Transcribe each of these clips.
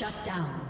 Shut down.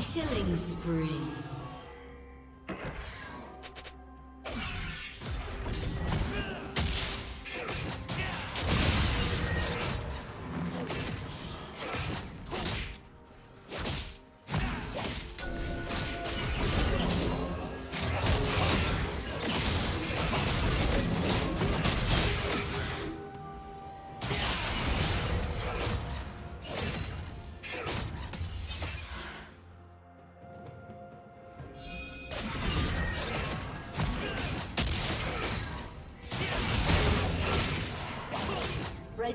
Killing spree.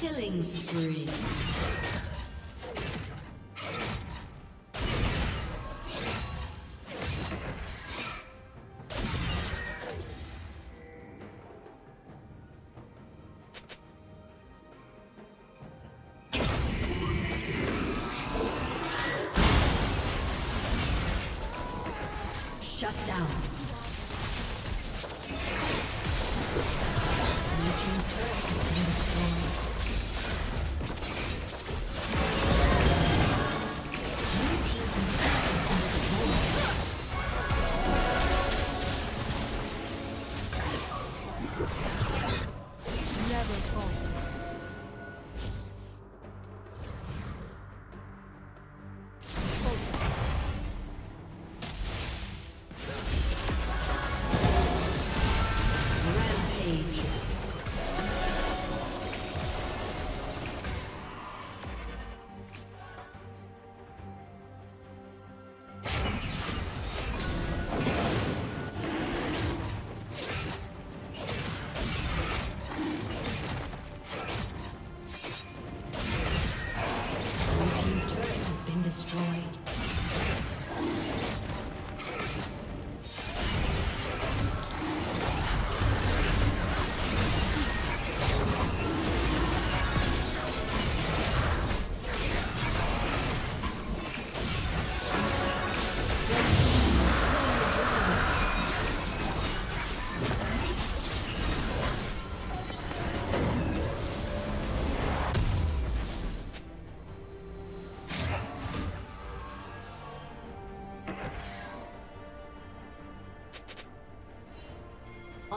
Killing spree.